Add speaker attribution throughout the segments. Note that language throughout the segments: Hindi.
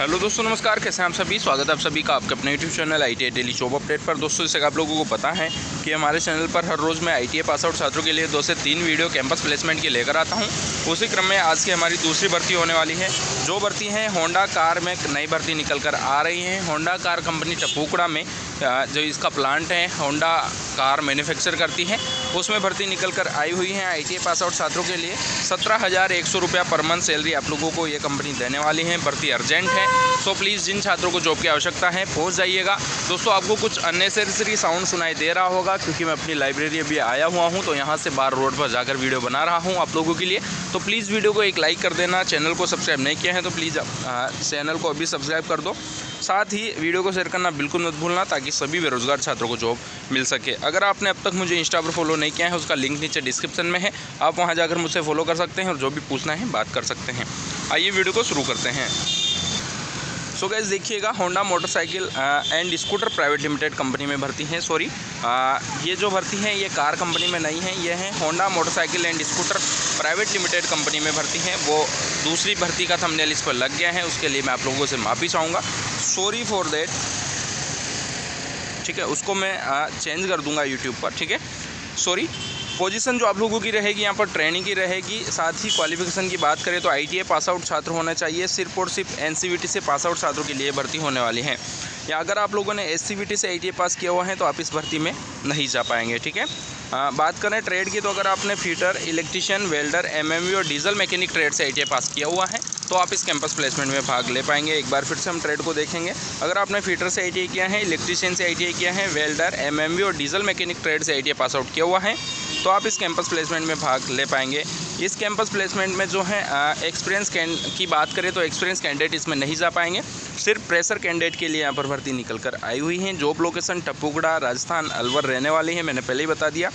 Speaker 1: हेलो दोस्तों, नमस्कार, कैसे हैं आप सभी? स्वागत है आप सभी का आपके अपने YouTube channel I T daily job update पर। दोस्तों जैसे आप लोगों को पता है कि हमारे चैनल पर हर रोज़ मैं आई पास आउट छात्रों के लिए दो से तीन वीडियो कैंपस प्लेसमेंट के लेकर आता हूँ। उसी क्रम में आज की हमारी दूसरी भर्ती होने वाली है। जो भर्ती है होंडा कार में नई भर्ती निकल कर आ रही है। होंडा कार कंपनी टपूकड़ा में जो इसका प्लांट है, होंडा कार मैन्युफैक्चर करती है। उसमें भर्ती निकल कर आई हुई है आई पास आउट छात्रों के लिए। सत्रह हज़ार एक सौ रुपया पर मंथ सैलरी आप लोगों को ये कंपनी देने वाली है। भर्ती अर्जेंट है। सो प्लीज़, जिन छात्रों को जॉब की आवश्यकता है, पहुँच जाइएगा। दोस्तों, आपको कुछ अननेसेसरी साउंड सुनाई दे रहा होगा, क्योंकि मैं अपनी लाइब्रेरी अभी आया हुआ हूँ तो यहाँ से बाहर रोड पर जाकर वीडियो बना रहा हूँ आप लोगों के लिए। तो प्लीज़ वीडियो को एक लाइक कर देना। चैनल को सब्सक्राइब नहीं किया है तो प्लीज़ चैनल को अभी सब्सक्राइब कर दो। साथ ही वीडियो को शेयर करना बिल्कुल मत भूलना ताकि सभी बेरोजगार छात्रों को जॉब मिल सके। अगर आपने अब तक मुझे इंस्टा पर फॉलो नहीं किया है, उसका लिंक नीचे डिस्क्रिप्शन में है। आप वहाँ जाकर मुझसे फॉलो कर सकते हैं और जो भी पूछना है बात कर सकते हैं। आइए वीडियो को शुरू करते हैं। सो गैस देखिएगा Honda motorcycle and scooter private limited company में भर्ती हैं सॉरी ये जो भर्ती है, ये कार कंपनी में नहीं है, ये है Honda motorcycle and scooter private limited company में भर्ती हैं। वो दूसरी भर्ती का थंबनेल इस पर लग गया है, उसके लिए मैं आप लोगों से माफ़ी चाहूँगा। सॉरी फॉर देट ठीक है, उसको मैं चेंज कर दूँगा यूट्यूब पर, ठीक है? सॉरी पोजीशन जो आप लोगों की रहेगी, यहाँ पर ट्रेनिंग की रहेगी, साथ ही क्वालिफिकेशन की बात करें तो आईटीआई पास आउट छात्र होना चाहिए। सिर्फ़ और सिर्फ़ एनसीवीटी से पास आउट छात्रों के लिए भर्ती होने वाली हैं। या अगर आप लोगों ने एससीबीटी से आई पास किया हुआ है तो आप इस भर्ती में नहीं जा पाएँगे, ठीक है? आ, बात करें ट्रेड की तो अगर आपने फीटर इलेक्ट्रिशियन वेल्डर एमएमवी और डीजल मैकेनिक ट्रेड से आई पास किया हुआ है तो आप इस कैंपस प्लेसमेंट में भाग ले पाएँगे। एक बार फिर से हम ट्रेड को देखेंगे। अगर आपने फीटर से आई किया है इलेक्ट्रिशियन से आई किया है वेल्डर एमएमवी और डीजल मैकेनिक ट्रेड से आई पास आउट किया हुआ है तो आप इस कैंपस प्लेसमेंट में भाग ले पाएँगे। इस कैंपस प्लेसमेंट में जो है एक्सपीरियंस की बात करें तो एक्सपीरियंस कैंडिडेट इसमें नहीं जा पाएँगे। सिर्फ़ प्रेशर कैंडिडेट के लिए यहाँ पर भर्ती निकल कर आई हुई हैं। जॉब लोकेशन टप्पूगड़ा राजस्थान, अलवर रहने वाली है, मैंने पहले ही बता दिया।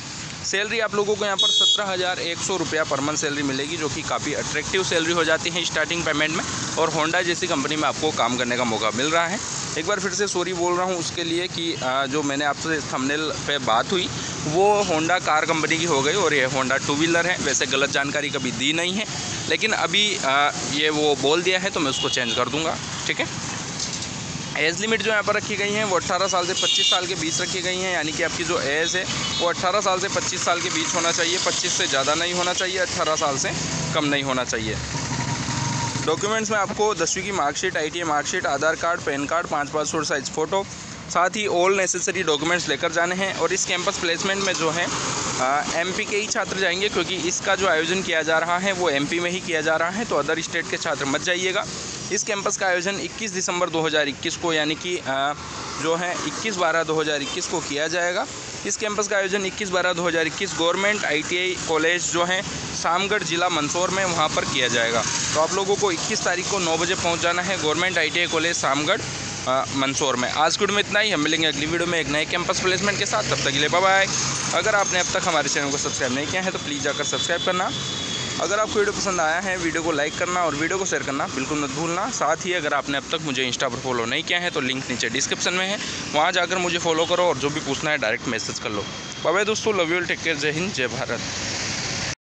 Speaker 1: सैलरी आप लोगों को यहाँ पर सत्रह हज़ार एक सौ रुपया पर मंथ सैलरी मिलेगी, जो कि काफ़ी अट्रैक्टिव सैलरी हो जाती है स्टार्टिंग पेमेंट में, और होंडा जैसी कंपनी में आपको काम करने का मौका मिल रहा है। एक बार फिर से सॉरी बोल रहा हूँ उसके लिए कि जो मैंने आपसे थंबनेल पे बात हुई, वो होंडा कार कंपनी की हो गई, और ये होंडा टू व्हीलर है। वैसे गलत जानकारी कभी दी नहीं है, लेकिन अभी ये वो बोल दिया है तो मैं उसको चेंज कर दूँगा, ठीक है? एज लिमिट जो यहाँ पर रखी गई है, वो 18 साल से 25 साल के बीच रखी गई हैं, यानी कि आपकी जो एज है, वो 18 साल से 25 साल के बीच होना चाहिए। 25 से ज़्यादा नहीं होना चाहिए 18 साल से कम नहीं होना चाहिए। डॉक्यूमेंट्स में आपको दसवीं की मार्कशीट आई marksheet, Aadhaar card, PAN card, पाँच पासपोर्ट साइज़ फ़ोटो, साथ ही ऑल नेसेसरी डॉक्यूमेंट्स लेकर जाने हैं। और इस कैंपस प्लेसमेंट में जो है एमपी के ही छात्र जाएँगे, क्योंकि इसका जो आयोजन किया जा रहा है, वो एमपी में ही किया जा रहा है तो अदर स्टेट के छात्र मत जाइएगा। इस कैंपस का आयोजन 21 दिसंबर 2021 को, यानी कि जो है 21 बारह 2021 को किया जाएगा। इस कैंपस का आयोजन 21 बारह 2021 गवर्नमेंट आईटीआई कॉलेज जो है शामगढ़ जिला मंदसौर में वहाँ पर किया जाएगा। तो आप लोगों को 21 तारीख को 9 बजे पहुँच जाना है government ITI college Shamgarh Mandsaur में। आज वीडियो में इतना ही। हम मिलेंगे अगली वीडियो में एक नए कैंपस प्लेसमेंट के साथ। तब तक के लिए बाय अगर आपने अब तक हमारे चैनल को सब्सक्राइब नहीं किया है तो प्लीज़ जाकर सब्सक्राइब करना। अगर आपको वीडियो पसंद आया है, वीडियो को लाइक करना और वीडियो को शेयर करना बिल्कुल मत भूलना। साथ ही अगर आपने अब तक मुझे इंस्टा पर फॉलो नहीं किया है तो लिंक नीचे डिस्क्रिप्शन में है। वहाँ जाकर मुझे फॉलो करो और जो भी पूछना है डायरेक्ट मैसेज कर लो। बाय दोस्तों love you all take care जय हिंद, जय भारत।